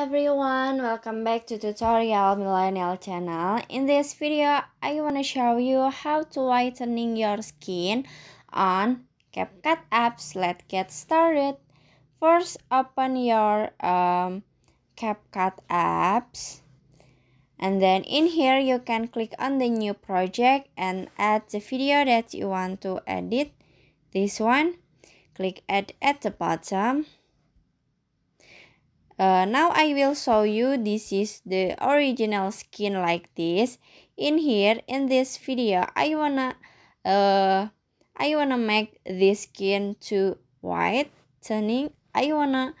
everyone, welcome back to tutorial millennial channel. In this video, I want to show you how to whitening your skin on CapCut apps. Let's get started. First, open your um, CapCut apps. And then in here, you can click on the new project and add the video that you want to edit. This one, click add at the bottom uh, now I will show you this is the original skin like this. In here in this video I wanna uh I wanna make this skin to white turning. I wanna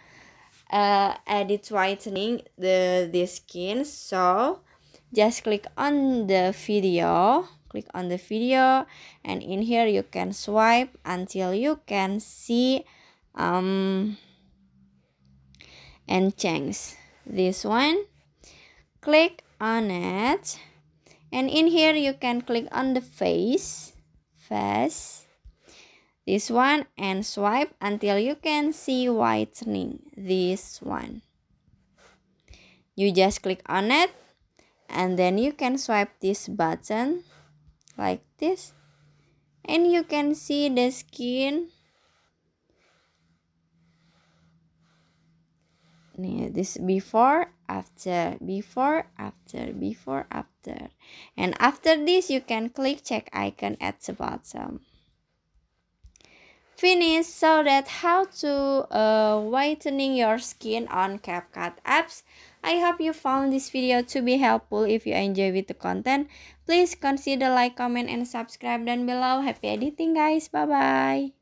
uh, edit whitening the this skin. So just click on the video click on the video and in here you can swipe until you can see um and change. This one click on it. And in here you can click on the face face. This one and swipe until you can see whitening. This one. You just click on it and then you can swipe this button like this. And you can see the skin this before after before after before after and after this you can click check icon at the bottom finish so that how to uh, whitening your skin on CapCut apps. I hope you found this video to be helpful. If you enjoy with the content, please consider like, comment, and subscribe down below. Happy editing guys. Bye-bye.